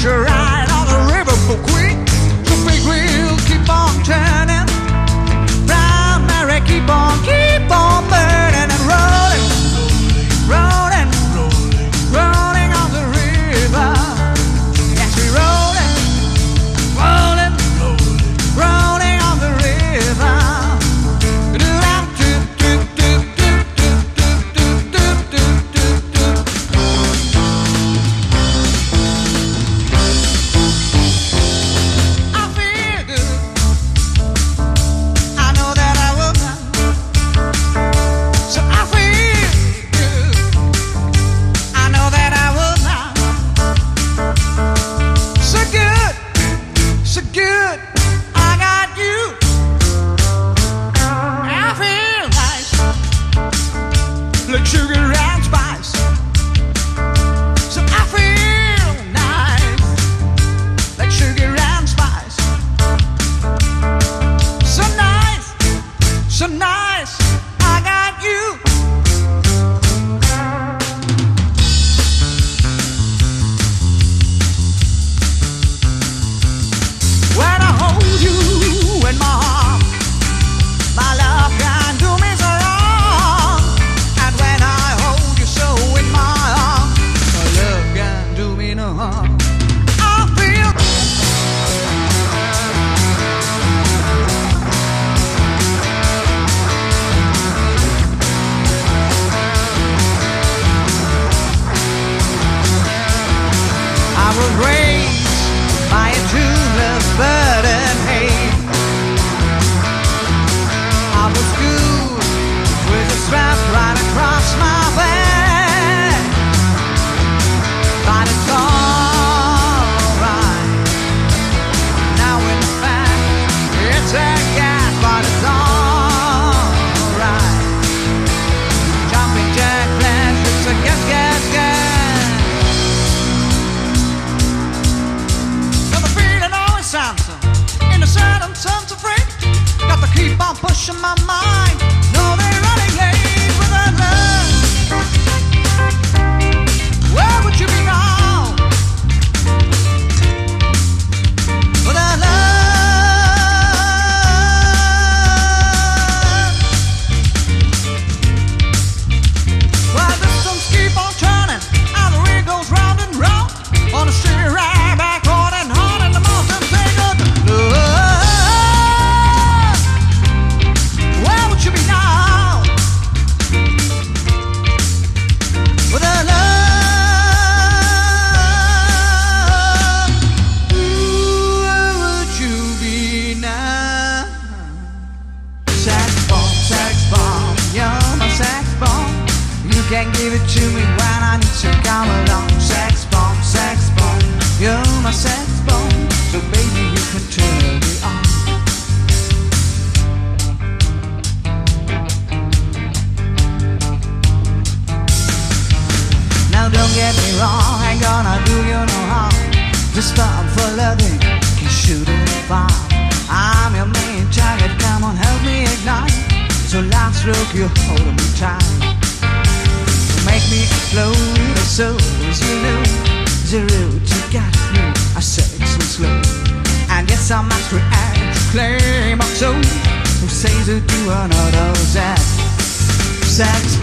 treasure I And tons afraid Got to keep on pushing my mind can give it to me when I need to come along. Sex bomb, sex bomb, you're my sex bomb. So baby, you can turn me on. Now don't get me wrong, ain't gonna do you no harm. Just stop for loving, can shoot it far. I'm your main target, come on, help me ignite. So last stroke, you hold me tight. Me explode the soul, as you know. The road to get through, I say so slow. And yes, I must react claim my soul. Who says that you are not all that? Sex